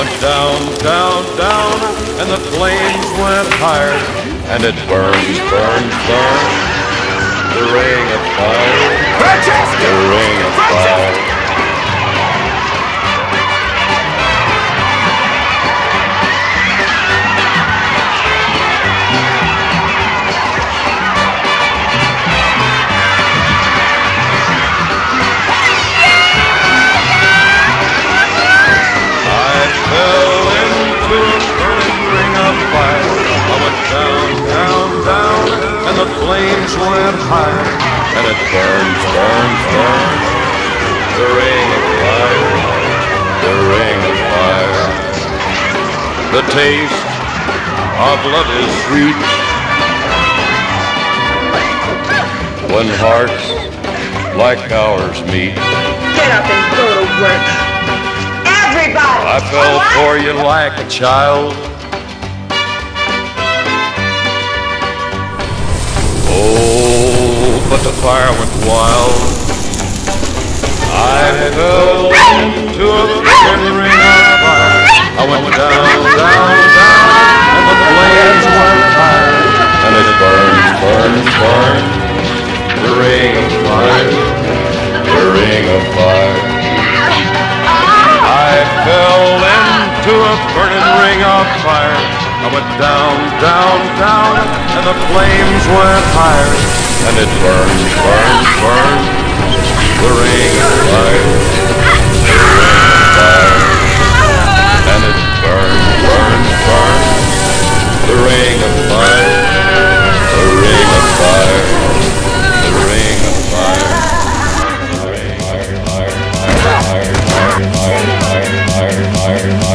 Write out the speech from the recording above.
Went down, down, down, and the flames went higher. And it burns, burns, burns. The ring of fire. The ring of ring of fire. I went down, down, down, and the flames went higher. And it burns, burns, burns. The ring of fire, the ring of fire. The taste of love is sweet. When hearts like ours meet. Get up and go to work. Everybody! I fell for you like a child. But the fire went wild. I fell into a burning ring of fire. I went down, down, down, and the flames went higher. And it burned, burned, burned. The ring of fire, the ring of fire. I fell into a burning ring of fire. I went down, down, down, and the flames went higher. And it burned, burned, burned, the ring of fire. The ring of fire. And it burned, burned, burned, the ring of fire. The ring of fire. The ring of fire. Fire, fire, fire, fire, fire, fire, fire, fire, fire, fire.